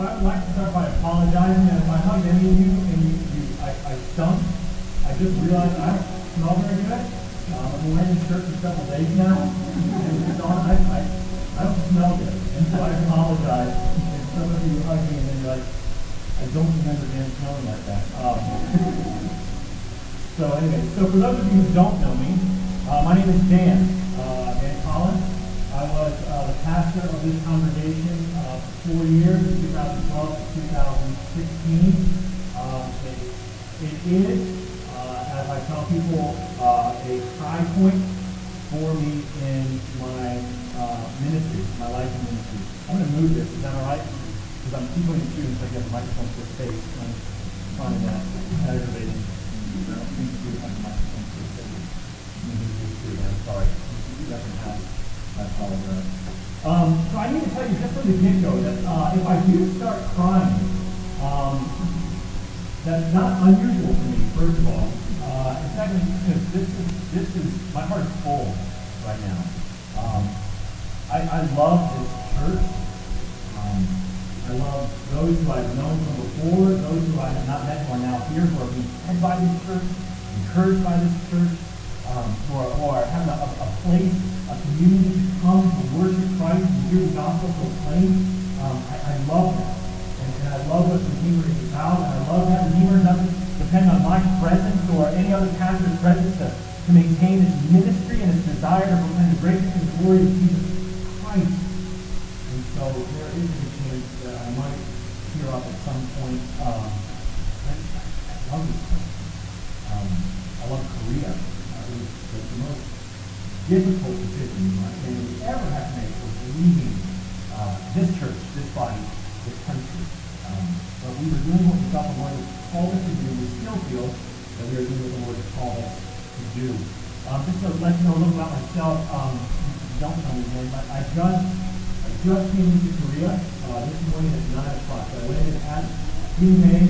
I would like to start by apologizing, and if I hugged any of you and you, you I, I stunk, I just realized I don't smell very good. Um, I've been wearing this shirt for several days now, and it's on, I, I, I don't smell good, and so I apologize. And some of you hug me and then you're like, I don't remember Dan smelling like that. Um, so anyway, so for those of you who don't know me, uh, my name is Dan, pastor of this congregation uh, for four years, 2012 to 2016. Um, it, it is, uh, as I tell people, uh, a high point for me in my uh, ministry, my life in ministry. I'm going to move this. Is that all right? Because I'm going to students, I get the microphone to face. I'm finding that aggravating. I don't think we have the microphone to face. I'm sorry. You. I apologize. Um, so I need to tell you just from the get-go that uh, if I do start crying, um, that's not unusual for me, first of all. Uh, and secondly, because this is, this is, my heart is full right now. Um, I, I love this church. Um, I love those who I've known from before, those who I have not met who are now here, who are being fed by this church, encouraged by this church, um, who are having a, a place, a community to come to worship Christ and hear the gospel proclaimed. Um, I, I love that. And, and I love what Redeemer is about, and I love that Redeemer doesn't depend on my presence or any other pastor's presence to, to maintain his ministry and his desire to proclaim the greatness and glory of Jesus Christ. And so there is a chance that I might tear up at some point. Um, I, I love this place. Um, I love Korea. Uh, it was the, the most difficult decision my family ever had to make was leaving uh, this church, this body, this country. Um, but we were doing what we thought the Lord called us to do. We still feel that we are doing what the Lord has called us to do. Um, just to let you know a little about myself, um, don't know me but I just, I just came into Korea uh, this morning at 9 o'clock. So I in at May at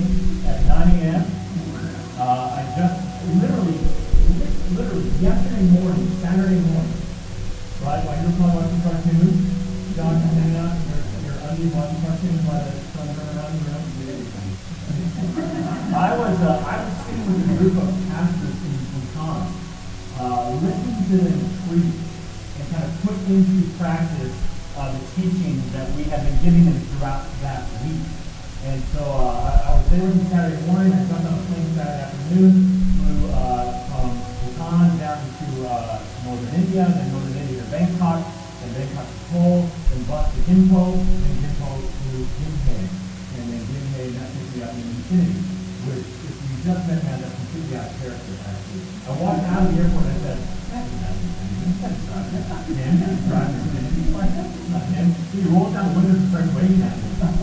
out which if you just met me, that's completely out of character, actually. I walked out of the airport and I said, that is not infinity, that's that's not him, infinity. He's like, that's not him. So you roll the window and start waving. That's not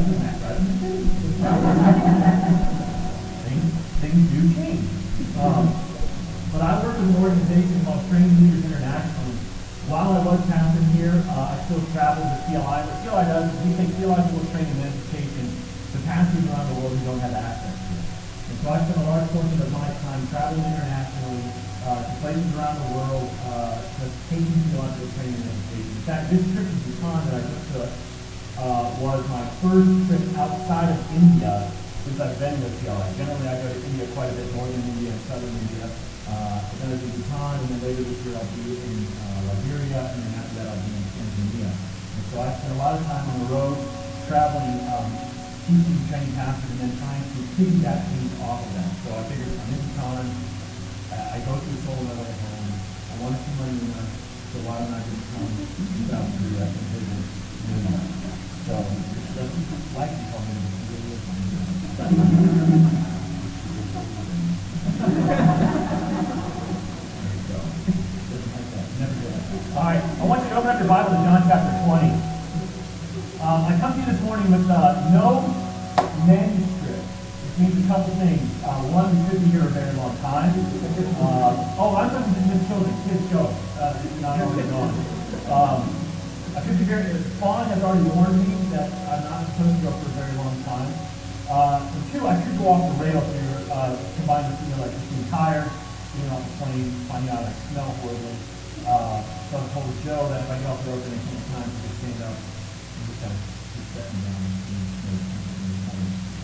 things, do change. Um, but I work with an organization called Training Leaders International. While I was pastor here, uh, I still traveled with TLI. What TLI does is we take theological training and to around the world who don't have access to it. And so I spend a large portion of my time traveling internationally uh, to places around the world, uh, just taking theological training and education. In fact, this trip to Bhutan that I just took uh, was my first trip outside of India since I've been with TLI. Generally, I go to India quite a bit, northern India and southern India. Uh, then I'll do Bhutan, and then later this year I'll be in uh, Liberia, and then after that I'll be in Tanzania. And so I spend a lot of time on the road, traveling, um, teaching, training pastors, and then trying to piggyback things off of them. So I figured I'm in Bhutan, uh, I go through Seoul on my way home, I want to see my Nuna, so why don't I just come to South Korea and visit Nuna? So, that's like you call me, All right, I want you to open up your Bible to John chapter 20. Um, I come to you this morning with uh, no manuscript, which means a couple things. Uh, one, we could be here a very long time. Uh, oh, I'm talking to the children, kids show, uh, not already gone. Um, I could be very, Fawn has already warned me that I'm not supposed to go for a very long time. Uh, and two, I could go off the rails here, uh, combined with, you know, like just being tired, being off the plane, finding out I smell horribly. Uh, so I told Joe that if I get off the road, I can't time to just stand up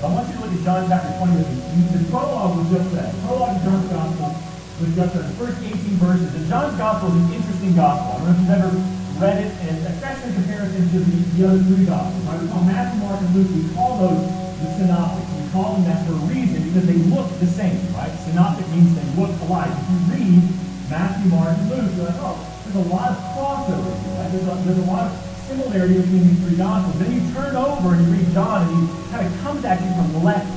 I want you to look at John chapter 20 with me. The prologue was just that. The prologue of John's Gospel was just that. The first 18 verses. And John's Gospel is an interesting gospel. I don't know if you've ever read it, and especially in comparison to the, the other three Gospels. Right? We call Matthew, Mark, and Luke, we call those the synoptics. We call them that for a reason because they look the same, right? Synoptic means they look alike. If you read Matthew, Mark, and Luke, you're like, oh, there's a lot of crossover here. Right? There's, a, there's a lot of similarity between these three Gospels. Then you turn over and you read John, and he kind of comes at you from the left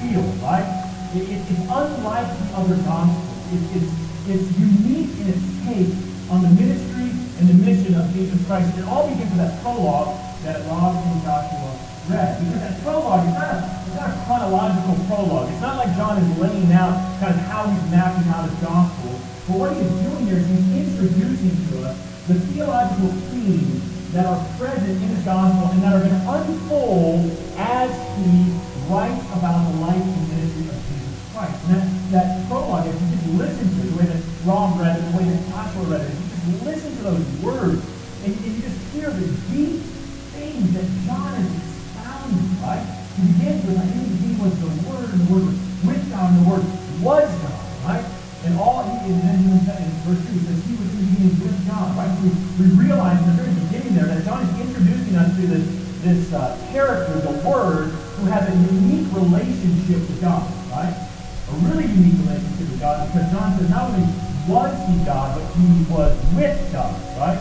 field, right? It, it, it's unlike the other Gospels. It, it's, it's unique in its take on the ministry and the mission of Jesus Christ. It all begins with that prologue that Rob and Joshua read. Because that prologue is not, a, it's not a chronological prologue. It's not like John is laying out kind of how he's mapping out his gospel. But what he is doing here is he's introducing to us the theological themes that are present in his gospel and that are going to unfold as he writes about the life and ministry of Jesus Christ. And that, that prologue, if you just listen to it, the way that Rob read it, the way that Joshua read it, if you just listen to those words, and, and you just hear the deep things that John is expounding, right? He begins with, I think he was the Word, and the Word was with God, and the Word was God, right? And all, he, and then he said in verse 2, he says, he was in the beginning with God, right? We, we realize in beginning there that John is introducing us to this, this uh, character, the Word, who has a unique relationship with God, right? A really unique relationship with God, because John says not only was he God, but he was with God, right?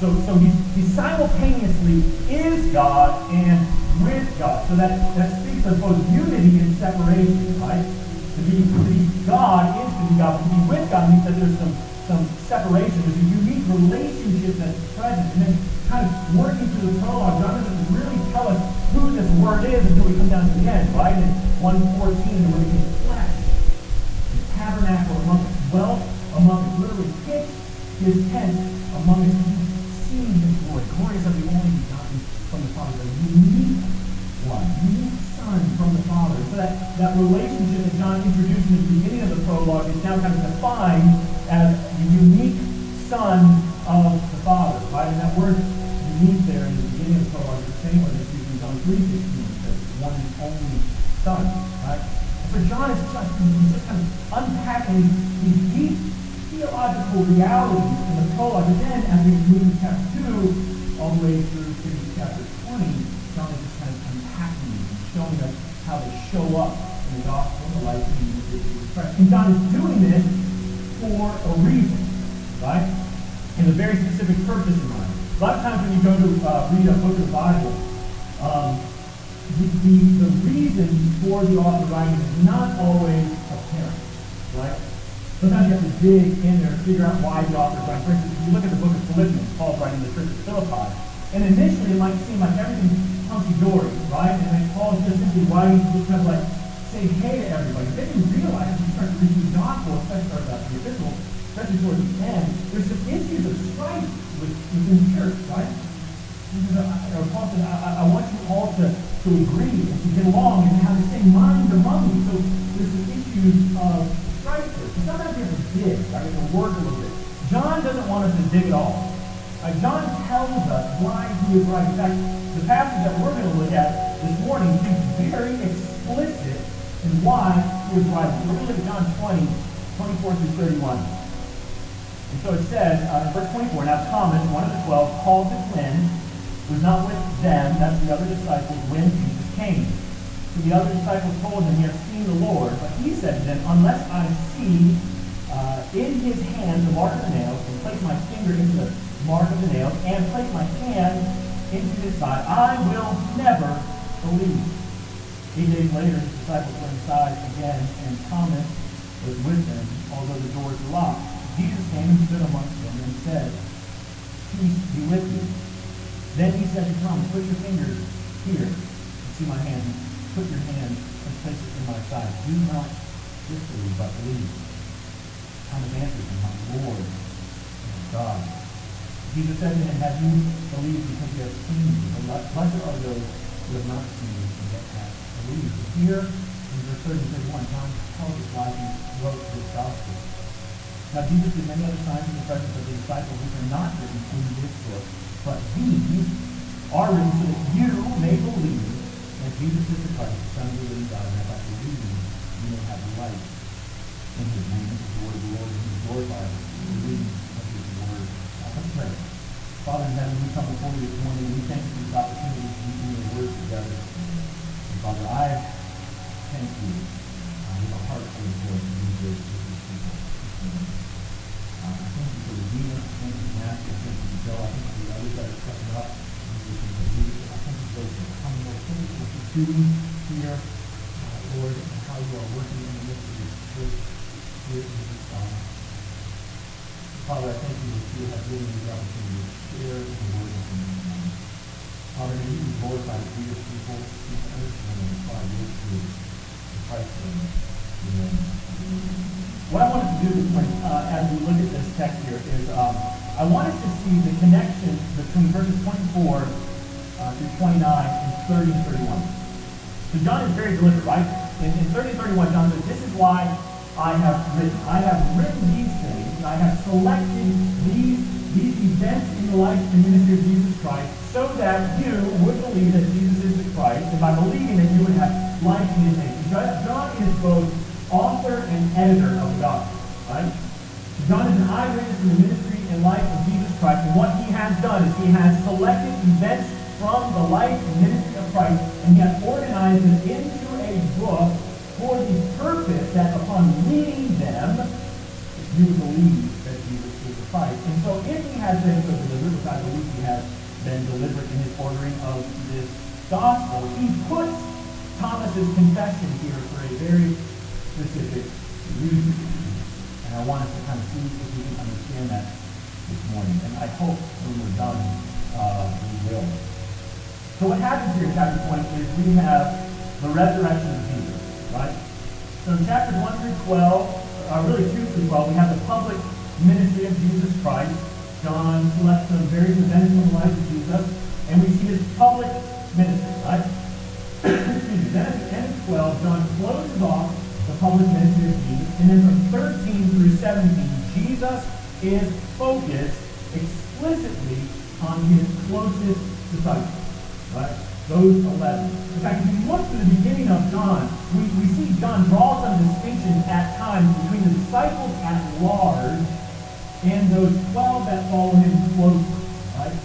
So, so he, he simultaneously is God and with God. So that, that speaks of both unity and separation, right? To be, to be God is to be God. To be with God means that there's some, some separation. There's a unique relationship that's present. And then kind of working through the prologue, John doesn't really tell us who this word is until we come down to the end, right? In 114, the word is flesh. The tabernacle among us, dwelt among us, literally pitched his tent among us seeing his glory. Is of the only begotten from the Father, the unique one, unique Son from the Father. So that, that relationship that John introduced in the beginning of the prologue is now kind of defined as the unique Son of the Father. Right? And that word unique there in the beginning of the prologue is the same word that's used in John 3.16. It says one and only Son. Right? So John is just, just kind of unpacking these deep theological realities in the prologue. And then as we move to chapter 2, all the way through to chapter 20, John is just kind of unpacking and showing us how they show up in the gospel and the life of Jesus Christ. And John is doing this for a reason, right? And a very specific purpose in mind. A lot of times when you go to uh, read a book of the Bible, um, the, the, the reason for the author writing is not always apparent, right? Sometimes you have to dig in there and figure out why the author's writing. For instance, if you look at the book of Philippians, Paul's writing the church of Philippi, and initially it might seem like everything's hunky-dory, right? And then Paul's just simply writing to kind of like say hey to everybody. Then you realize as you start to read the gospel, especially the, epistle, especially towards the end, there's some issues of strife with, within the church, right? Or Paul says, I, I, want you all to, to agree and to get along and have the same mind among you. So there's some issues of strife here. So sometimes you have to dig, right? Have to work a little bit. John doesn't want us to dig at all. Uh, John tells us why he is writing. In fact, the passage that we're going to look at this morning is very explicit in why he was to look at John 20, 24 through 31. And so it says, uh, in verse 24, Now Thomas, one of the twelve, called the twin, was not with them, that's the other disciples, when Jesus came. So the other disciples told him, He has seen the Lord. But he said to them, Unless I see uh, in his hand the mark of the nails, and place my finger into the mark of the nails, and place my hand into his side, I will never believe. Eight days later, his disciples went inside again, and Thomas was with them, although the doors were locked. Jesus came and stood amongst them and said, Peace be with you. Then he said to Thomas, Put your fingers here and see my hand. Put your hand and place it in my side. Do not disbelieve, but believe. Thomas answered him, My Lord and God. Jesus said to him, Have you believed because you have seen me? Blessed are those who have not seen me and yet have believed. Here, in verse 30 and 31, John tells us why he wrote this gospel. Now, Jesus did many other signs in the presence of the disciples which are not written in this book, but these are written so that you may believe that Jesus is the Christ, the Son of the living God, and that by believing you may have life in his name. This is the word of the Lord, and he in the reading of his word. Uh, let's pray. Father in heaven, we come before you this morning, and we thank you for this opportunity to be in your word together. Father, I thank you uh, with a heart full of joy to these people this morning. Uh, I thank you for I thank you for Matthew, I thank you for Joe, I thank you for the others that are stepping up. I thank you for leadership, I thank you for those that are coming, Lord. Thank you for what you're doing here, uh, Lord, and how you are working in the midst of this church here in this song. Father, I thank you that you have given me the opportunity to share the word people, and your truth in name. Amen. What I wanted to do this morning, uh, as we look at this text here, is um, I want us to see the connection between verses 24 uh, through 29 and 30 and 31. So John is very deliberate, right? In, in 30 and 31, John says, This is why I have written. I have written these things, and I have selected these, these events in the life and ministry of Jesus Christ, so that you would believe that Jesus is the Christ, and by believing that you would have life in his name. Because John is both author and editor of the gospel, right? John is an eyewitness in the ministry and life of Jesus Christ, and what he has done is he has selected events from the life and ministry of Christ, and he has organized them into a book for the purpose that upon reading them, you believe that Jesus is the Christ. And so if he has been so deliberate, which I believe he has been deliberate in his ordering of this gospel, he puts Thomas's confession here for a very specific reason. And I want us to kind of see if we can understand that this morning. And I hope when we're done, uh, we will. So what happens here in chapter 20 is we have the resurrection of Jesus, right? So in chapters 1 through 12, uh, really 2 through 12, we have the public ministry of Jesus Christ. John selects some very events from the life of Jesus, and we see his public ministry, right? Then at the end of 12, John closes off the public ministry of Jesus, and then from 13 through 17, Jesus is focused explicitly on his closest disciples. Right? Those 11. In fact, if you look to the beginning of John, we, we see John draw some distinction at times between the disciples at large and those 12 that follow him closely. Right?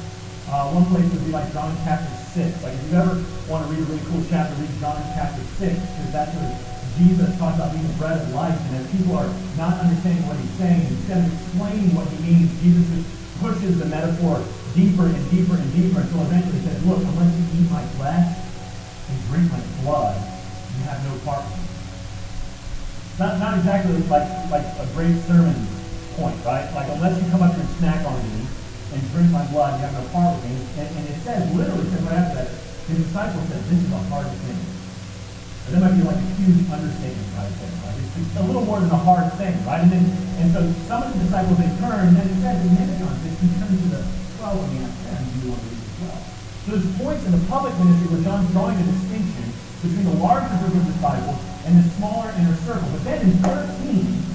Uh, one place would be like John chapter 6. Like if you ever want to read a really cool chapter, read John chapter 6, because that's where Jesus talks about being the bread of life. And as people are not understanding what he's saying, instead of explaining what he means, Jesus just pushes the metaphor deeper and deeper and deeper until eventually he says, look, unless you eat my flesh and drink my blood, you have no part with me. Not, not exactly like, like a great sermon point, right? Like unless you come up here and snack on me and drink my blood, you have no part with me. And, and it says, literally, says right after that, the disciples said, this is a hard thing. And that might be like a huge understatement, right? Like it's, it's a little more than a hard thing, right? And then, and so some of the disciples, they turn, and it says in 6, he turns to the 12 and he asks them, do you want to read as well? So there's points in the public ministry where John's drawing a distinction between the larger group of disciples and the smaller inner circle. But then in 13,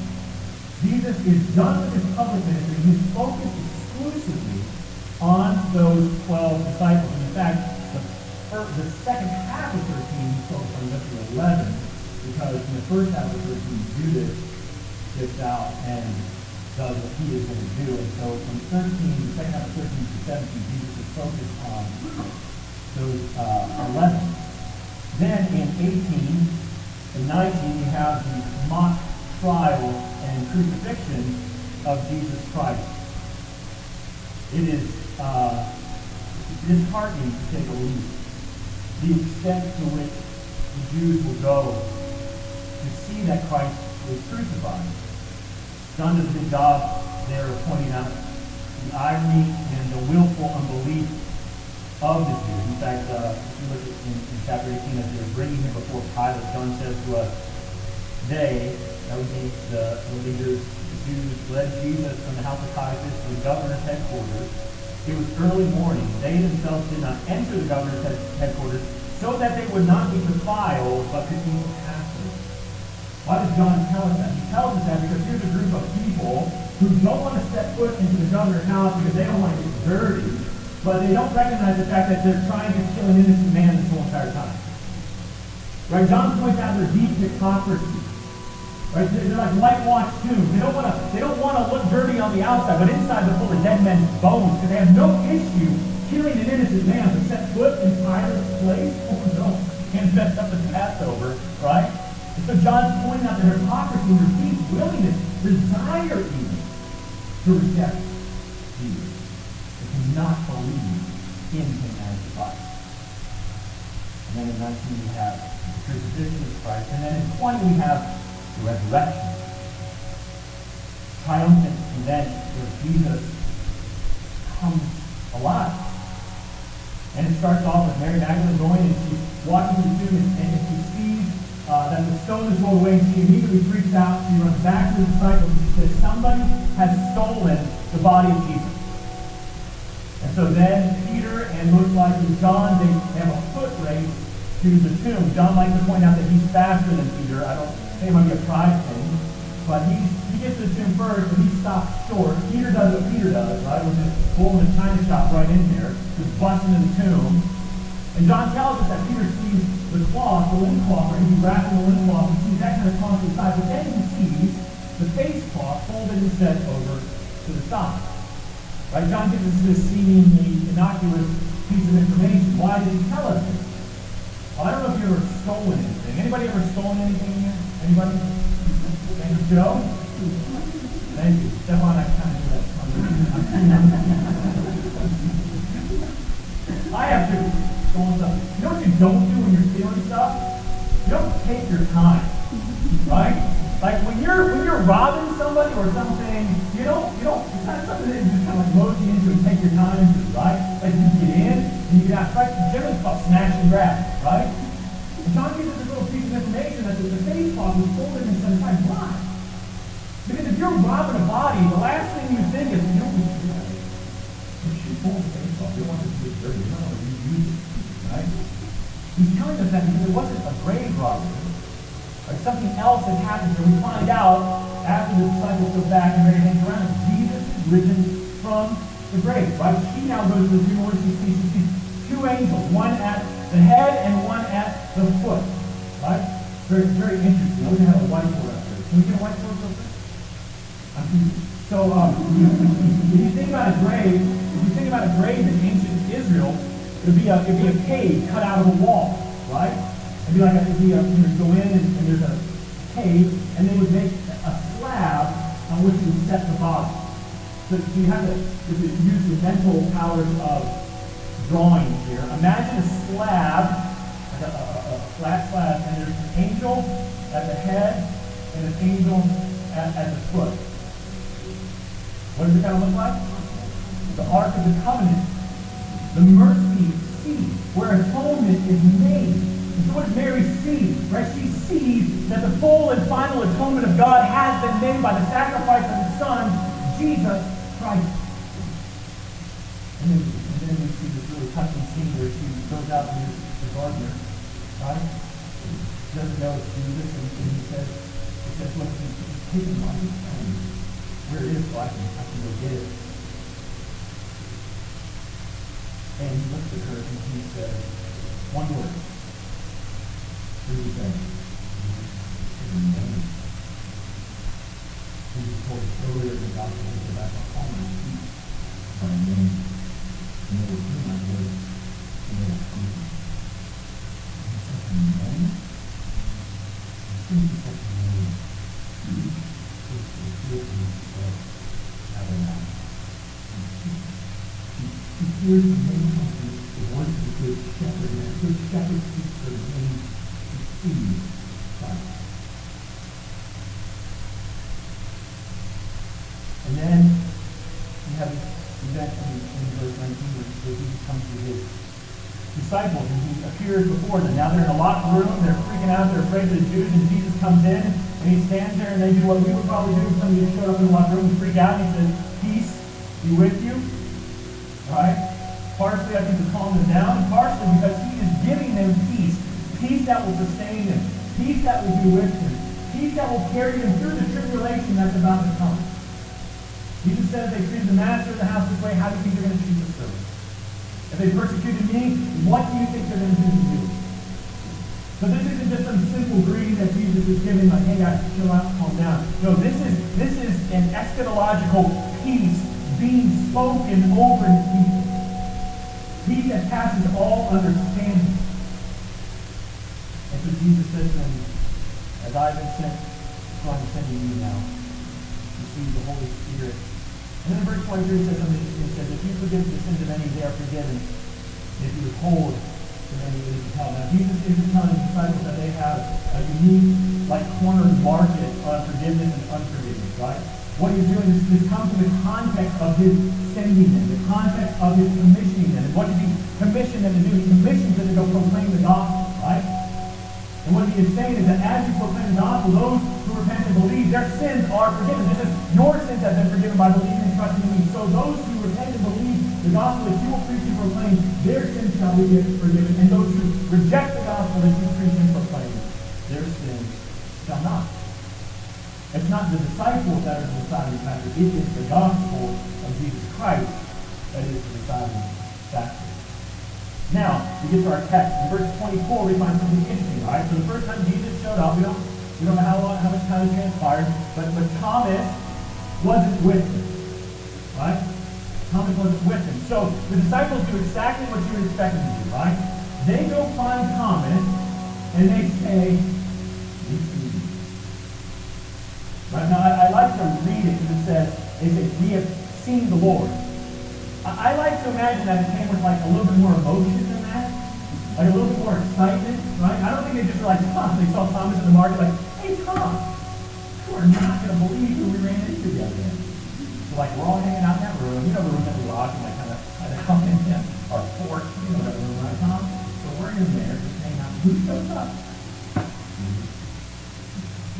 Jesus is done with his public ministry. He's focused exclusively on those 12 disciples. And in fact, the, first, the second half of 13, he's focused on just the 11, because in the first half of 13, Judas gets out and does what he is going to do. And so from 13, the second half of 13 to 17, Jesus is focused on those uh, 11. Then in 18 and 19, you have the mock trial and crucifixion of Jesus Christ. It is uh, disheartening to say the least, the extent to which the Jews will go to see that Christ was crucified. Does a good job there pointing out the irony and the willful unbelief of the Jews. In fact, uh, if you look at in, in chapter 18, as they're bringing him before Pilate, John says to us, they, that would the, the leaders, Jews, led Jesus from the house of Caiaphas to the governor's headquarters. It was early morning. They themselves did not enter the governor's head, headquarters so that they would not be defiled, but could eat Passover. Why does John tell us that? He tells us that because here's a group of people who don't want to step foot into the governor's house because they don't want to get dirty, but they don't recognize the fact that they're trying to kill an innocent man this whole entire time. Right? John points out their deep hypocrisy. Right? They're like whitewashed tombs. They don't want to. They don't want to look dirty on the outside, but inside they're full of dead men's bones because they have no issue killing an innocent man to set foot in Pilate's place. Oh no, can't mess up the Passover, right? And so John's pointing out their hypocrisy and their deep willingness, desire even, to reject Jesus. They cannot believe in him as Christ. And then in 19 we have the crucifixion of Christ. And then in 20 we have the resurrection. Triumphant event where Jesus comes alive. And it starts off with Mary Magdalene going and she's walking to the tomb and, she sees uh, that the stone is rolled away and she immediately freaks out. She runs back to the disciples and she says, somebody has stolen the body of Jesus. And so then Peter and most likely John, they have a foot race to the tomb. John likes to point out that he's faster than Peter. I don't it might be a pride thing. But he, he gets to the tomb first and he stops short. Peter does what Peter does, right? Which is pulling the china shop right in there, just busting in the tomb. And John tells us that Peter sees the cloth, the linen cloth, where he's wrapping the linen cloth. He sees that kind of cloth to the side. But then he sees the face cloth folded instead over to the side. Right? John gives us this seemingly innocuous piece of information. Why did he tell us this? Well, I don't know if you've ever stolen anything. Anybody ever stolen anything here? Anybody? Thank you, Joe. Thank you. Stefan, I kind of that. I have to stolen stuff. You know what you don't do when you're stealing stuff? You don't take your time. Right? Like when you're when you're robbing somebody or something, you don't you don't it's not something that you just kind of like motion into and take your time into, right? Like you get in and you get out. Right? Generally it's called smash and grab, right? John gives us this little piece of information that the face cloth was folded and set aside. Why? Because if you're robbing a body, the last thing you think is, you don't need to do that. If you pull the face off, you want to get dirty. You don't want to reuse it, right? He's telling us that because it wasn't a grave robbery. Like something else has happened here. We find out after the disciples go back and Mary hangs around, Jesus is risen from the grave, right? She now goes to the tomb where she she sees two angels, one at the head and one at the foot, right? Very, very interesting. To have a whiteboard up. Can we get a whiteboard real quick? So, um, if you think about a grave, if you think about a grave in ancient Israel, it'd be a, it'd be a cave cut out of a wall, right? It'd be like a, it'd be a, you know, go in and, and there's a cave, and they would make a slab on which you would set the body. So, you have to, if use the mental powers of drawing here, imagine a slab, a, a, a flat slab, and there's an angel at the head and an angel at, at the foot. What does it kind of look like? The Ark of the Covenant. The mercy seat, where atonement is made. And so what does Mary see? Right? She sees that the full and final atonement of God has been made by the sacrifice of His Son, Jesus Christ. And then, and then we see really touching where she goes out to the gardener, right? She doesn't know it's Jesus, and, and he says, he says, look, he's taken my son where is so I can, go get it. And he looks at her and he says, one word. Three things. Name. Jesus told earlier in the gospel about the common peace by name. And they will do my word. And they will come to me. And he says, name? As soon as he says name, he hears the name of the, the voice of the good shepherd, and that good shepherd speaks for the name to feed Christ. And then we have this event in, in verse 19 where, where Jesus comes to his disciples he appears before them. Now they're in a locked room, they're freaking out, they're afraid of the Jews, and Jesus comes in and he stands there and they do what we would probably do if somebody showed up in the locked room and freak out and he says, Peace be with you. Right? Partially, I think, to calm them down, partially because he is giving them peace. Peace that will sustain them. Peace that will be with them. Peace that will carry them through the tribulation that's about to come. Jesus says they treated the master of the house this way. How do you think they're going to treat? If they persecuted me, what do you think they're going to do to you? So this isn't just some simple greeting that Jesus is giving, like, hey guys, chill out, calm down. No, this is this is an eschatological peace being spoken over people. Peace that passes all understanding. And so Jesus says to them, as I've been sent, so I'm sending you now. Receive the Holy Spirit. And then in verse 23 it says something interesting. It says, if you forgive the sins of any, they are forgiven. If you withhold from any, it is held. Now Jesus isn't telling his disciples that they have a unique, like, cornered market on forgiveness and unforgiveness, right? What he's doing is, is come from the context of his sending them, the context of his commissioning them. And what did he commission them to do? He commissioned them to go proclaim the gospel? And what he is saying is that as you proclaim the gospel, those who repent and believe, their sins are forgiven. This is your sins have been forgiven by believing and trusting in me. So those who repent and believe the gospel that you will preach and proclaim, their sins shall be forgiven. And those who reject the gospel that you preach and proclaim, their sins shall not. It's not the disciples that are the deciding factor. It is the gospel of Jesus Christ that is the deciding factor. Now, we get to our text. In verse 24, we find something interesting, all right? So the first time Jesus showed up, we don't, we don't know how, long, how much time transpired, but, but Thomas wasn't with him, right? Thomas wasn't with him. So the disciples do exactly what you would expect them to do, right? They go find Thomas, and they say, we you. Right? Now, I, I like to read it because it says, they say, we have seen the Lord. I, like to imagine that it came with like a little bit more emotion than that. Like a little bit more excitement, right? I don't think they just were like, Tom, they saw Thomas in the market like, hey Tom, you are not going to believe who we ran into the other day. So like we're all hanging out in that room. You know the room that we locked and like kind of kind of out in yeah, our fort, you know that room, right, Tom? So we're in there just hanging out. Who shows up?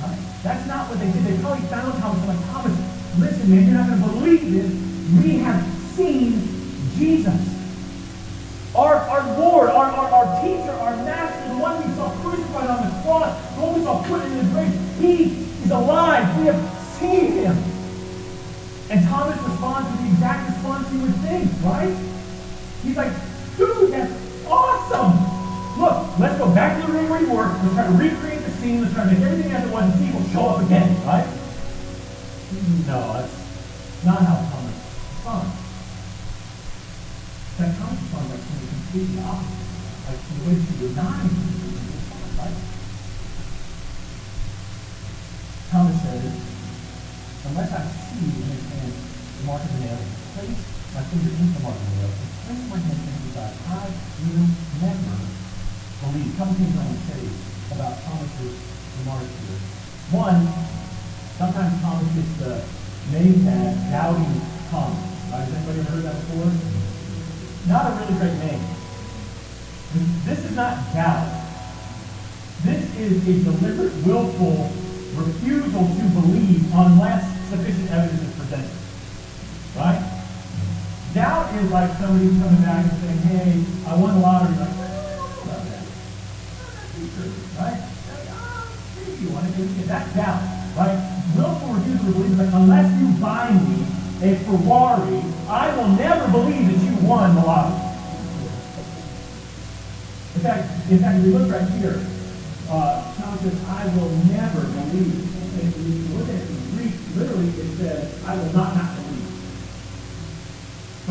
Right? That's not what they did. They probably found Thomas and like, Thomas, listen, man, you're not going to believe this. We have seen Jesus. Our, our Lord, our, our, our teacher, our master, the one we saw crucified on the cross, the one we saw put in the grave, he is alive. We have seen him. And Thomas responds with the exact response you would think, right? He's like, dude, that's awesome. Look, let's go back to the room where you were. Let's try to recreate the scene. Let's try to make everything as it was and see will show up again, right? No, that's not how Thomas responds. That Thomas responds completely opposite. Like the way she denies right? Thomas says, unless I see in his hand the mark of the nail, place my finger into the mark of the nail, and place my hand into his side, I will never believe. A couple things I want to say about Thomas's remarks here. One, sometimes Thomas gets the name tag doubting Thomas. Right? Has anybody ever heard that before? Not a really great name. This is not doubt. This is a deliberate, willful refusal to believe unless sufficient evidence is presented. Right? Doubt is like somebody coming back and saying, hey, I won the lottery. Like, about that. That's right? Like, oh, maybe you want to That's doubt, right? Willful refusal to believe, like, unless you buy me a Ferrari, I will never believe that you won the lottery. In fact, in fact, if you look right here, uh, John says, I will never believe. And if you look at it in Greek, literally it says, I will not not believe.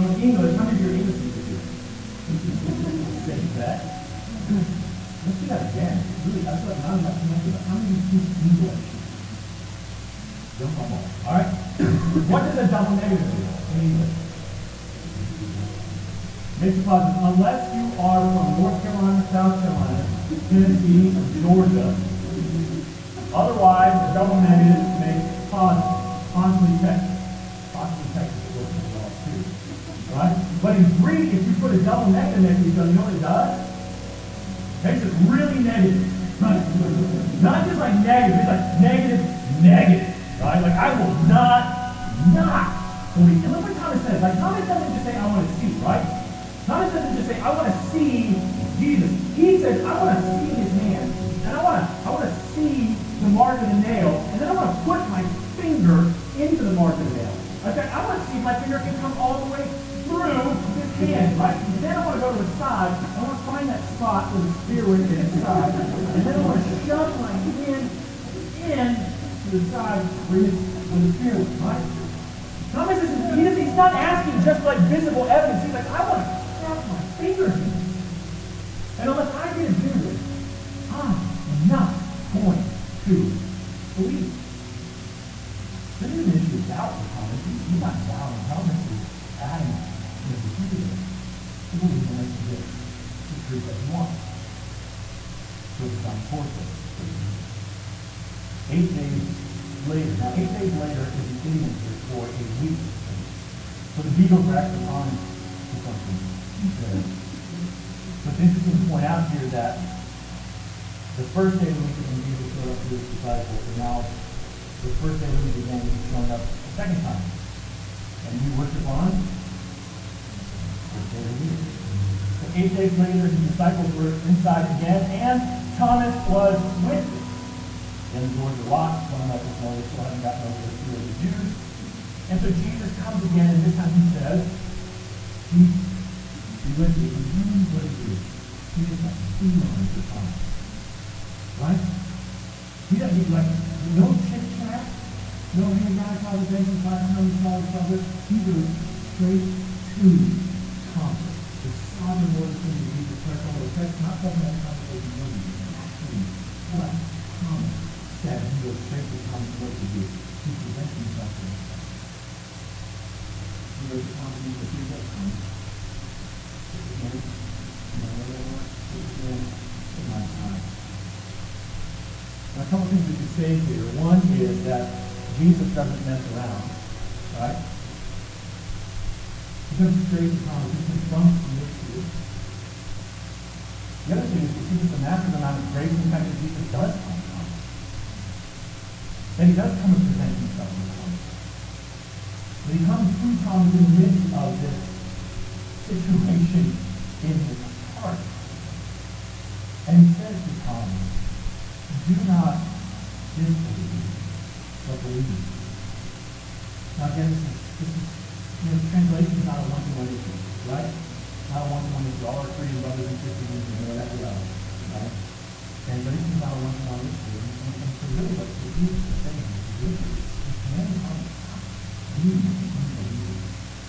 In English, how many of your English teachers do say that? Let's do that again. Really, I feel like I'm not connected, how many of you teach English? Don't come on. All right? what does a double negative do in English? A positive. Unless you are from North Carolina, South Carolina, Tennessee, or Georgia, otherwise the double negative makes positive. Possibly Texas. Possibly Texas works as well too. Right? But in Greek, if you put a double to each other, you know what it does? Makes it really negative. Not just like negative, it's like negative, negative. Right? Like I will not, not believe. And look what Thomas says. Like Thomas doesn't just say, I want to see, right? Thomas doesn't just say, I want to see Jesus. He says, I want to see his hand. And I want to, I want to see the mark of the nail. Disciples were inside again, and Thomas was with them. Then the doors are locked, one like this morning, still haven't gotten over the fear of the Jews. And so Jesus comes again, and this time he says, he, went to the human what he did. He just like feline for Thomas. Right? He doesn't need like no chit chat, no the day five times, the brother. He goes straight to Thomas, the sovereign Lord of kings, Jesus Christ, all the text, not about conversation, actually, what Thomas said, he straight to Thomas, what to do. Himself to himself. He goes to Thomas, he goes, here's that in my time. A couple things we could say here. One is that Jesus doesn't mess around, right? He straight to Thomas. He confronts the. The other thing is we see just massive amount of grace the fact that Jesus does come Thomas. That he does come and present himself to Thomas. But he comes to Thomas in the midst of this situation in his heart. And he says to Thomas, do not disbelieve, but believe. Now again, this is, this is you know, translation is not a one-to-one issue, right? Not a one-to-one issue. All our Korean brothers and sisters ah, need to know that well, right? Translation is not a one-to-one issue. And, and so really what Jesus is saying is literally, he's commanding Thomas.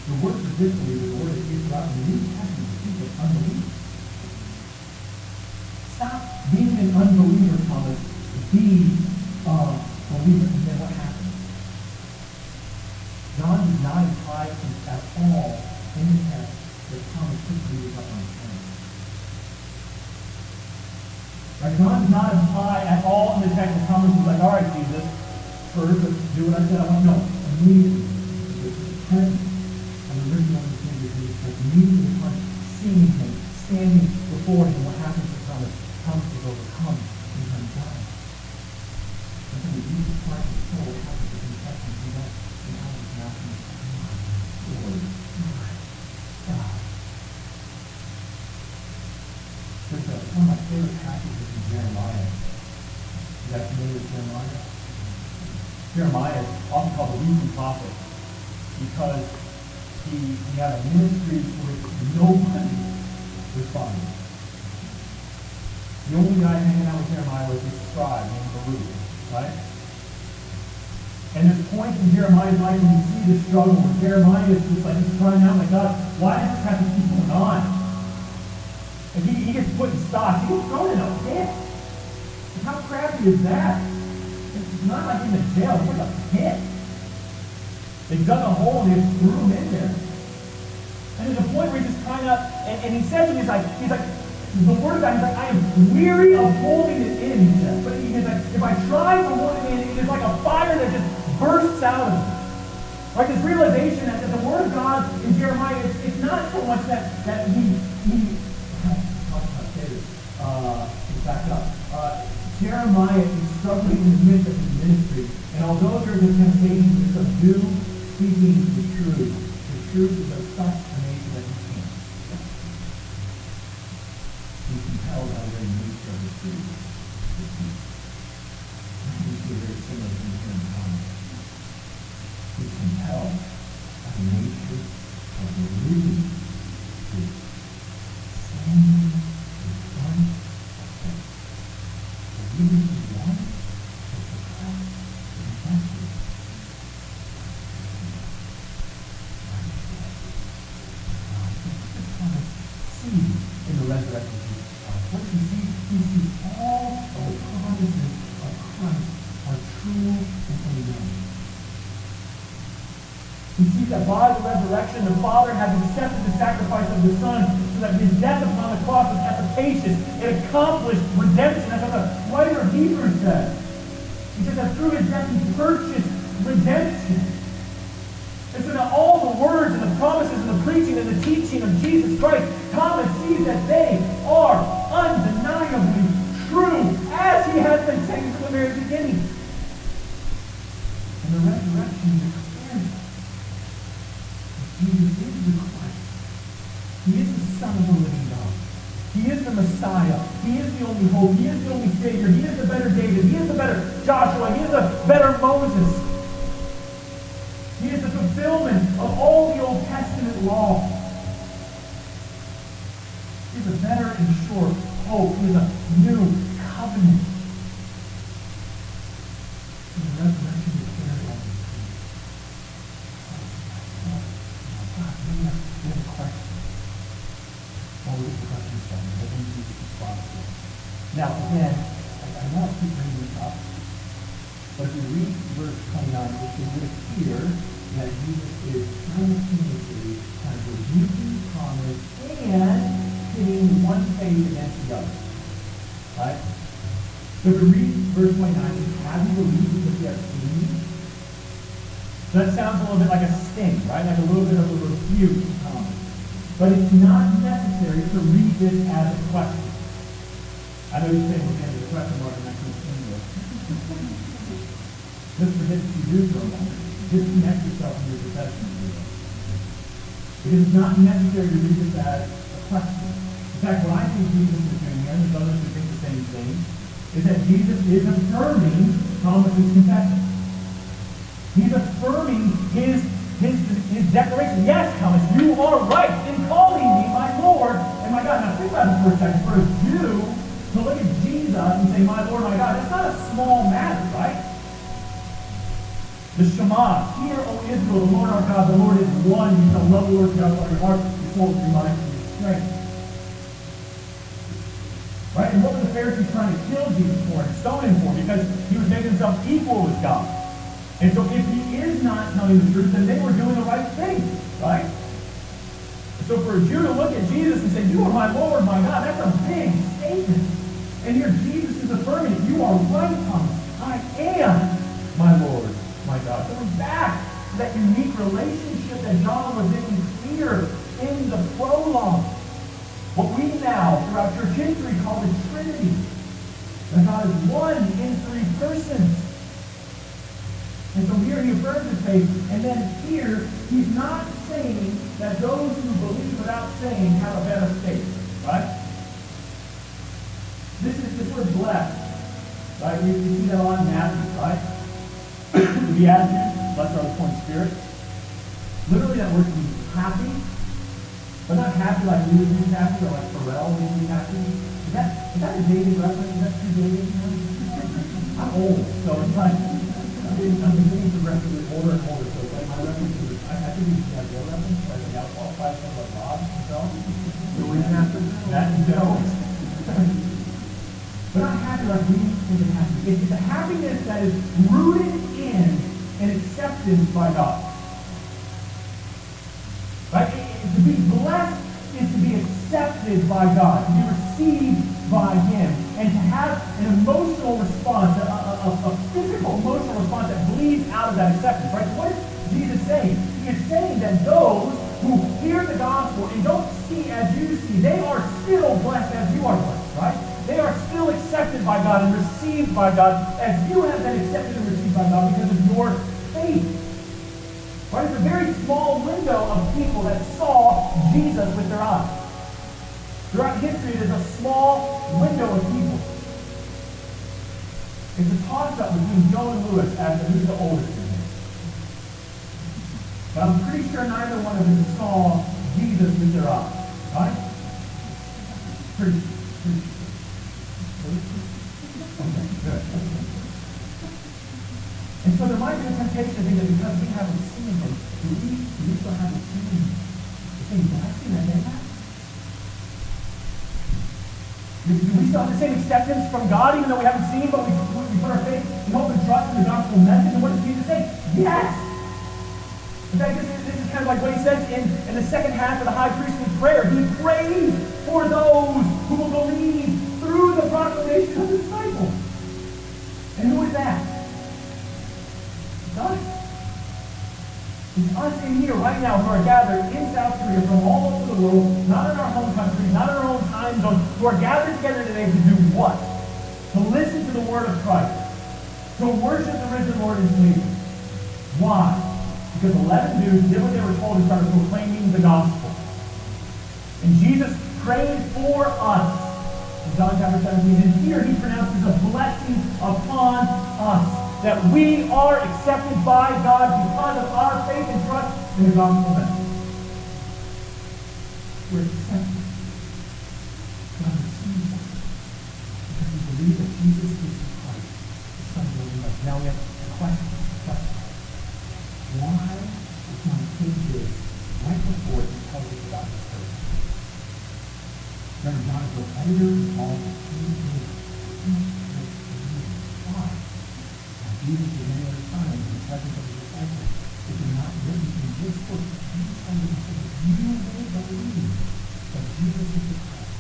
The word for disbelief the word that used throughout the New Testament to speak of unbelief. Stop being an unbeliever, Thomas. Be uh, a believer. And then what happens? John does not imply at all in the text that Thomas took believers up on his hands. Right? Does not imply at all in the text that Thomas was like, all right, Jesus, first, do what I said I want. No, immediately. The presence and the written on the finger of Jesus Christ, immediately upon seeing him, standing before him, what happens to Thomas? Thomas is overcome and undone. And then the Jesus Christ is so what happens to him, touching him up, and out of his mouth, and my Lord, my God. There's a, one of my favorite passages in Jeremiah. You guys familiar with Jeremiah? Jeremiah is often called the weeping prophet because he, he had a ministry for which nobody responded. The only guy hanging out with Jeremiah was this scribe named Baruch, right? And there's points in Jeremiah's life when you see this struggle where Jeremiah is just like he's crying out, my God, why does this have to keep going on? And he, he gets put in stocks. He gets thrown in a pit. And how crappy is that? It's not like in a jail. It's like a pit. They dug a hole and they threw him in there. And there's a point where he's just crying out, and, and he says, to me, he's like, he's like, the word of God, he's like, I am weary of holding it in, he says. But he's like, if I try to hold it in, it is like a fire that just bursts out of. Like this realization that, that the word of God in Jeremiah, it's, it's not so much that, that he, he this? Uh, back up. Uh, Jeremiah is struggling in the midst of his ministry, and although there is a temptation to subdue speaking the truth, the truth is of such a nature that he can't. He's compelled by the very nature of the truth to speak. We see a very similar thing here in Thomas. He's compelled by the nature of the living truth. Standing see in the resurrection of Jesus Christ? What does he see? He sees all of the promises of Christ are true and amen. He sees that by the resurrection, the Father has accepted the sacrifice of the Son so that his death upon the cross was efficacious. It accomplished redemption. That's what the writer of Hebrews says. He says that through his death he purchased redemption. And so now all the words and the promises and the preaching and the teaching of Jesus He is the only Savior. He is the better David. He is the better Joshua. He is the better Moses. He is the fulfillment of all the Old Testament law. He is a better and short hope. He is a new covenant. And the resurrection declared all these things. God, we have, we have a question. Well, we have a question started. I think Jesus responds to it. Now, again, I, I want to keep bringing this up. But if you read verse 29, it would appear that Jesus is simultaneously kind of rebuking Thomas and pitting one faith against the other. Right? So you read verse 29, have you believed because you have seen? So that sounds a little bit like a sting, right? Like a little bit of a rebuke to Thomas. But it's not necessary to read this as a question. I know you're saying we're getting the question mark and I can English. Just forget you do for a moment. Disconnect yourself from your profession. It is not necessary to read this as a question. In fact, what I think Jesus is doing here, and there's others who think the same thing, is that Jesus is affirming Thomas's confession. He's affirming his, his, his declaration. Yes, Thomas, you are right in calling me my Lord and my God. Now think about this for a second. For a Jew to look at Jesus and say, my Lord, my God, that's not a small matter, right? The Shema, hear, O Israel, the Lord our God, the Lord is one. You shall love the Lord God with all your heart, your soul, your mind, and your strength. Right? And what Pharisees trying to kill Jesus for and stone him for? Because he was making himself equal with God. And so if he is not telling the truth, then they were doing the right thing. Right? So for a Jew to look at Jesus and say, You are my Lord, my God, that's a big statement. And here Jesus is affirming, You are right, Thomas. I am my Lord, my God. Going back to that unique relationship that John was making clear in the prologue. What we now, throughout church history, call the Trinity. That God is one in three persons. And so here he affirms his faith, and then here he's not saying that those who believe without saying have a better faith. Right? This is this word blessed. Right? We, see that in Matthew, right? the Beatitudes, blessed are the poor in spirit. Literally that word means happy, but not happy like we would be happy or like Pharrell be happy. Is that, is that a dating reference? Is that too dating? I'm old, so it's like, I'm, beginning to reference older and older, so like my reference is, I, I think we should have your reference, outlaw five from like Rob himself. The way after that, no. but not happy like we it's happy. It's, it's a happiness that is rooted in an acceptance by God. To be blessed is to be accepted by God, to be received by Him, and to have an emotional response, a, a, a, physical emotional response that bleeds out of that acceptance. Right? What is Jesus saying? He is saying that those who hear the gospel and don't see as you see, they are still blessed as you are blessed, right? They are still accepted by God and received by God as you have been accepted and received by God because of your faith. Right? It's a very small window of people that saw Jesus with their eyes. Throughout history, there's a small window of people. It's a toss-up between Joe and Lewis as to who's the oldest in. But I'm pretty sure neither one of them saw Jesus with their eyes. Right? Pretty, pretty Okay, good. And so there might be a temptation to think that because we haven't do we, we still have? The same acceptance from God, even though we haven't seen, but we, we put our faith and hope and trust in the gospel message? And what does Jesus say? Yes! In fact, this is, this is kind of like what he says in, in the second half of the high priestly prayer. He prays for those who will believe through the proclamation of the disciple. And who is that? Us. It's us in here right now who are gathered in South Korea from all over the world, not in our home country, not in our own time zone, who are gathered together today to do what? To listen to the word of Christ. To worship the risen Lord and Savior. Why? Because 11 dudes did what they were told and started proclaiming the gospel. And Jesus prayed for us. In John chapter 17, and here he pronounces a blessing upon us that we are accepted by God because of our faith and trust in the gospel message. We're accepted. God receives us because we believe that Jesus is the Christ, the Son of the living God. Now we have a question. Why does John take this right before he tells us about this person? Remember, John is the editor of all the Jesus did many other signs in the presence of the disciples, which are not written in this book. Jesus told them, you may believe that Jesus is the Christ,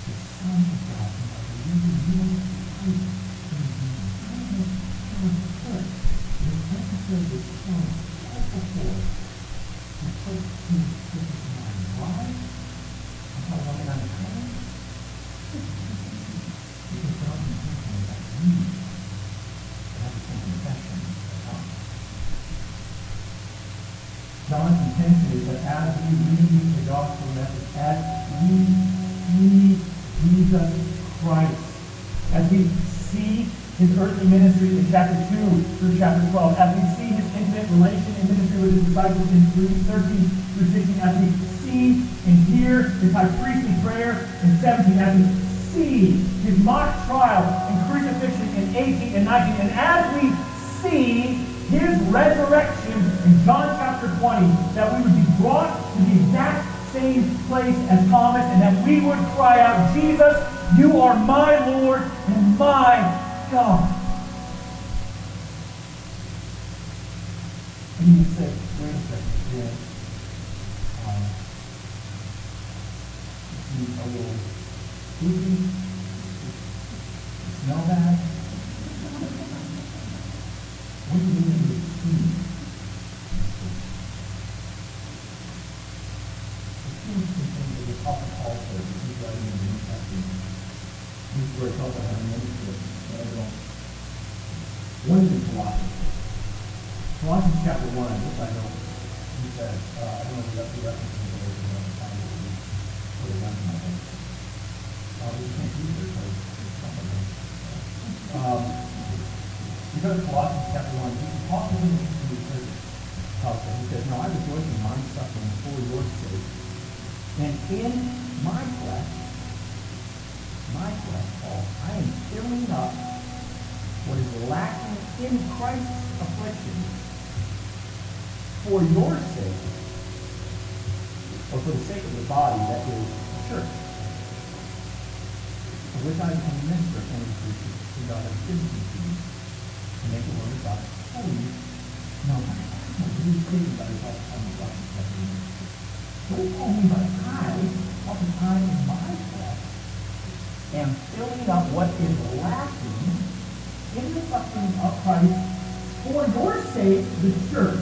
the Son of God, and by believing you will be Christ, then the kindness shall put the necessary response right before to put in the person's mind. Why? I'm talking about it on the time. Because God is talking about you. John's intention is that as we read the gospel message, as we see Jesus Christ, as we see his earthly ministry in chapter 2 through chapter 12, as we see his intimate relation and ministry with his disciples in 13 through 16, as we see and hear his high priestly prayer in 17, as we see his mock trial and crucifixion in 18 and 19, and as we see his resurrection in John chapter 20, that we would be brought to the exact same place as Thomas, and that we would cry out, Jesus, you are my Lord and my God. And wait a second, yeah. Um, a little spooky. Smell bad. What do you mean it was clean? The food contains the Apostle Paul says, this is writing in the New Testament. This is where it talks about having manuscript. But I don't. One is in Colossians. Colossians chapter 1, this I know, he says, uh, I don't know if you have the references in there, but I'm trying to put it down in my head. Uh, we can't use it because it's something else. Um, you go to Colossians chapter 1, he talks to the church house, and he says, Now I rejoice in my suffering for your sake. And in my flesh, my flesh, Paul, I am filling up what is lacking in Christ's affliction for your sake, or for the sake of the body that is the church, of which I become a minister according to the God has given me to you to make the word of God holy. No, no, he's speaking about his all the time. Does Paul mean by I, oftentimes my am filling up what is lacking in the suffering of Christ for your sake, the church.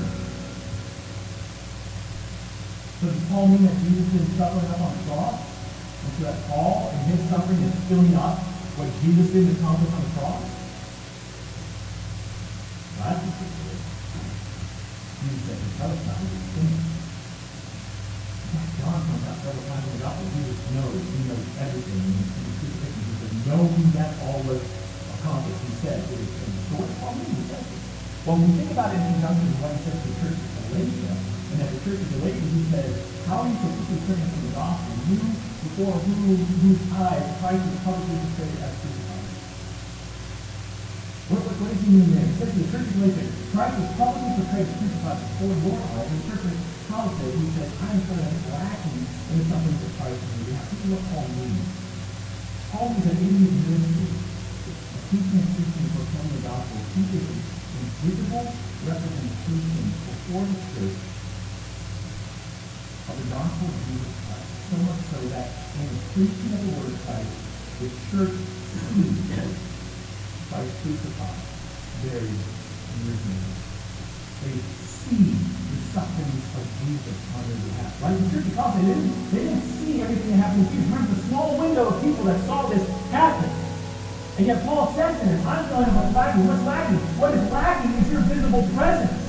So does Paul mean that Jesus is suffering up on the cross? And so that Paul and his suffering is filling up what Jesus did accomplish on the cross? That's the situation. Jesus said, tell us not to. John comes out several times in the gospel. Jesus knows. He knows everything. Knowing that all was accomplished, he said, it is finished. So what does Paul mean? Well, when we think about it in conjunction with what he says to the church of Galatia, and that the church of Galatia, he says, how you to turn from the gospel? You, before who, whose eyes Christ is publicly portrayed as crucified. What, what, what does he mean there? He says to the church of Galatia, Christ is publicly portrayed as crucified before your eyes. And the church of Colossae, he says, I am sort of lacking in sufferings of Christ on your behalf. This is what Paul means. Paul is an ministry. Teaching and proclaiming the gospel. He is an invisible representation before the church of the gospel of Jesus Christ. So much so that in the preaching of the word of Christ, the church sees Christ crucified, buried, and risen. They see the sufferings of Jesus on their behalf. Right? The church because they didn't, they didn't see everything that happened Jesus. Remember the small window of people that saw this happen. And yet Paul says to them, I'm telling you what's lacking. What's lacking? What is lacking is your visible presence.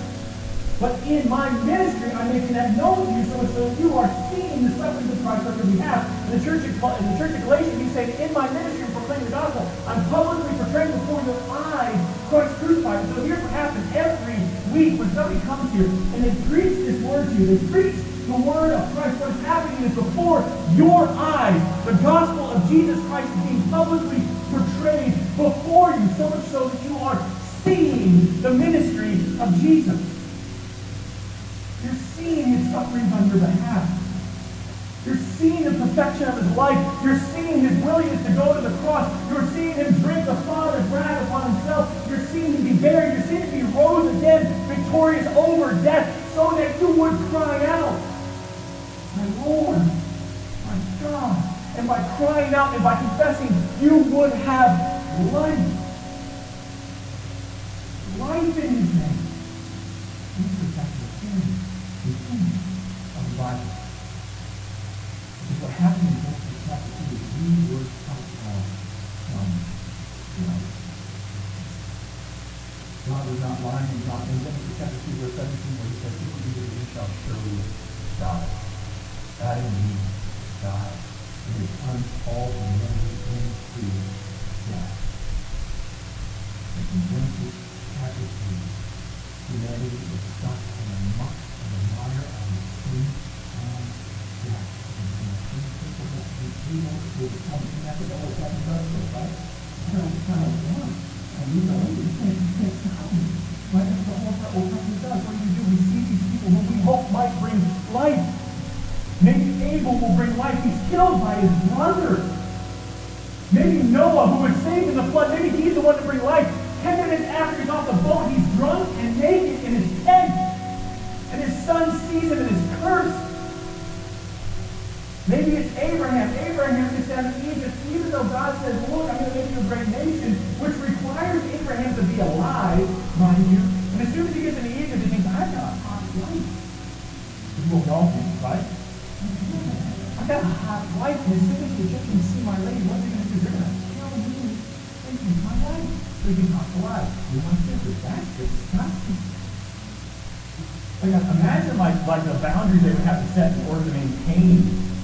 But in my ministry, I'm making that known to you so so you are seeing the sufferings of Christ on your behalf. In the church of, in the church of Galatians, he's saying, in my ministry, I'm proclaiming the gospel. I'm publicly portraying before your eyes Christ crucified. So here's what happens every week when somebody comes here and they preach this word to you. They preach the word of Christ. What is happening is before your eyes, the gospel of Jesus Christ is being publicly portrayed before you, so much so that you are seeing the ministry of Jesus. You're seeing his sufferings on your behalf. You're seeing the perfection of his life. You're seeing his willingness to go to the cross. You're seeing him drink the Father's wrath upon himself. You're seeing him be buried. You're seeing him be rose again, victorious over death, so that you would cry out, My Lord, my God. And by crying out and by confessing, you would have life. Life in his name. Exactly the the of the Bible. Because what happened in Genesis chapter 2 is from. God was not lying in God. In Genesis chapter 2, verse 17, where he says, People do this, we shall surely die. Adam and Eve died. And his plunged all humanity into death. And in Genesis chapter 3, humanity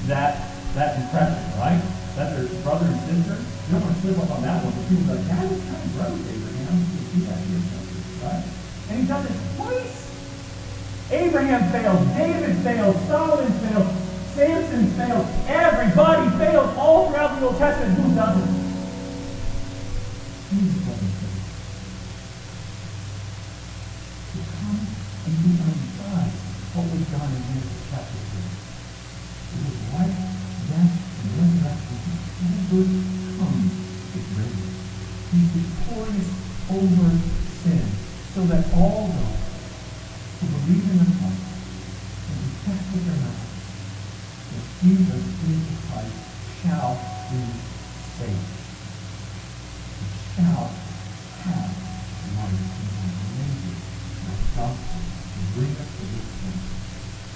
that that impression, right? That their brother and sister. You don't want to slip up on that one, but people like, that is kind of gross, Abraham. You see that here, right? And he does it twice. Abraham failed, David failed, Solomon failed, Samson failed, everybody failed all throughout the Old Testament. Who doesn't? Jesus doesn't fail. To come and be undone what was done in Genesis chapter 3. It was life, death, and resurrection. Whoever comes is ready. He's victorious over sin, so that all those who believe in the Son and confess with their mouth that Jesus is the Christ shall be saved. And shall have life in him. Amazing. My gospel to bring us to this point.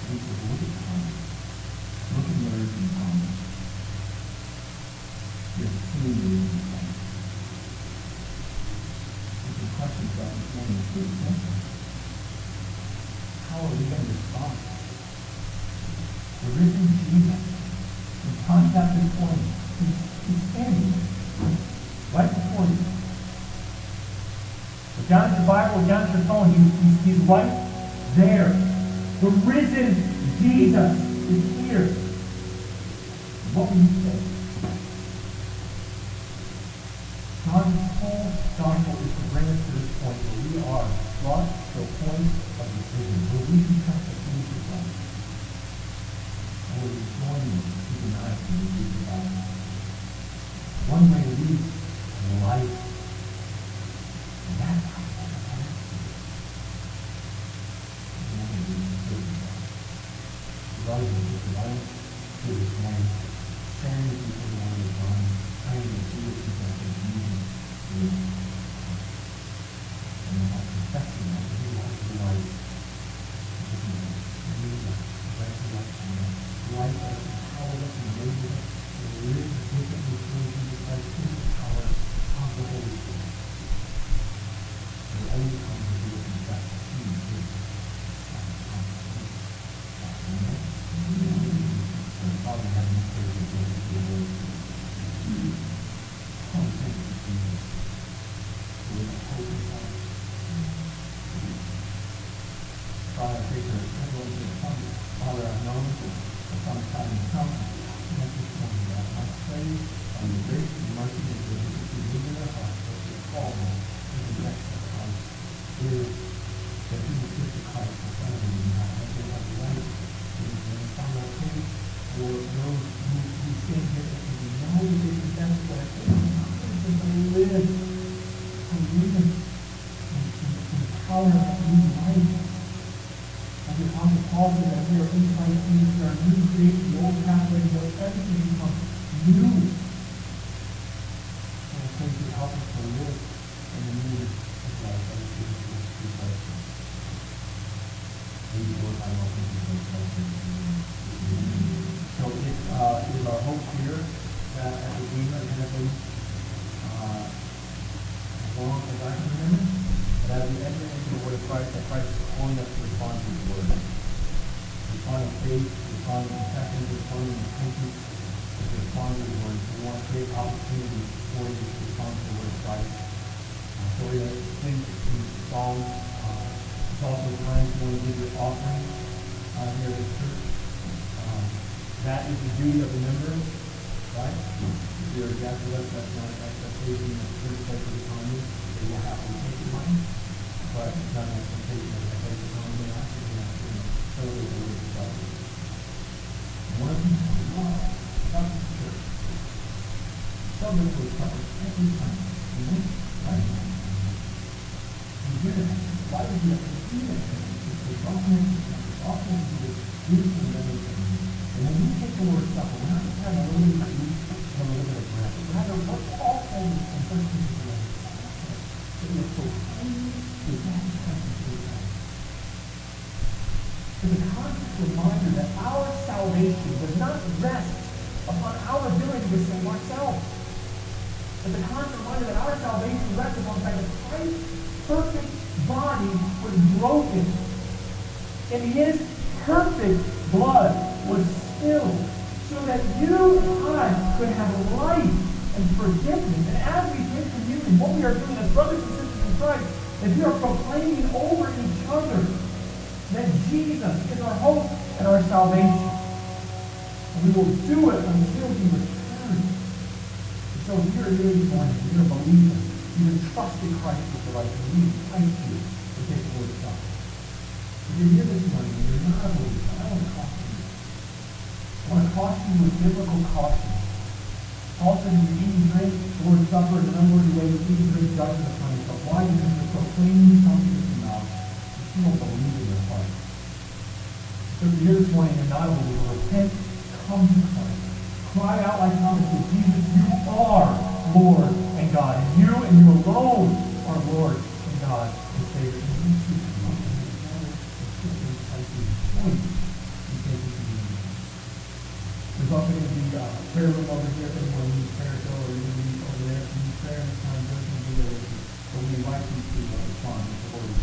We could look at Thomas. Look and learn from Thomas. You're seeing the reason why. There's some questions about this morning. It's pretty simple. How are we going to respond? The risen Jesus, in John chapter 20, he's, he's standing there, right before you. If down at your Bible, or down at your phone, he's, right there. The risen Jesus is here. What will you say? God's whole gospel is to bring us to this point where we are brought to a point of decision, where we become the image of God. Where we join him to deny him and receive the gospel. One once again, if you believe in our heart, what we call them, in the next of Christ, is that he will put the Christ in front of them and not let them have light. And when it's on our faith, or those who, who stand here and we know that they confess what they are, to live, to live in, in, in the power of new life. As the Apostle Paul said that we are in Christ Jesus, we are new creation, the old pathway, everything becomes new. Duty of the members, right? If you're a guest with us, that's not an expectation that the church places upon you. They will have to take your money, but it's not an expectation that they place upon you. They have to, they have to, you know, celebrate the word of God. And one of the things I love about this church, celebrate the word of God every time. Amen? Right? You hear that? Why would you have to do that? It's the document, it's often the beautiful memory. And when we take the word supper, we're not just having a little bit of meat and a little bit of bread. We're having what Paul says in First Corinthians 11. It is proclaiming the death of Christ in his life. It's a conscious reminder that our salvation does not rest upon our ability to save ourselves. But the constant reminder that our salvation rests upon the fact that Christ's perfect body was broken. And his perfect blood was spilled so that you and I could have life and forgiveness. And as we take communion, what we are doing as brothers and sisters in Christ is we are proclaiming over each other that Jesus is our hope and our salvation. And we will do it until he returns. So if you're here this morning, you're a believer, you have trusted Christ with your life, and we invite you to take the Lord's Supper. If you're here this morning and you're not a believer, I want to caution you. I want to caution you with biblical caution. Paul says you eat and drink the Lord's Supper in a number of ways, eat and drink judgment upon yourself. Why? Because you're proclaiming something mouth, but you don't believe in heart. So you're this morning and a believer, repent, come to Christ. Cry out like Thomas did, Jesus, you are Lord and God. And you and you alone are Lord and God Savior. And you. There's also going to be a prayer room over here. If anyone needs prayer, go or you need over there. If you need prayer in this time, go and be there with you. But we invite you to uh, respond as the Lord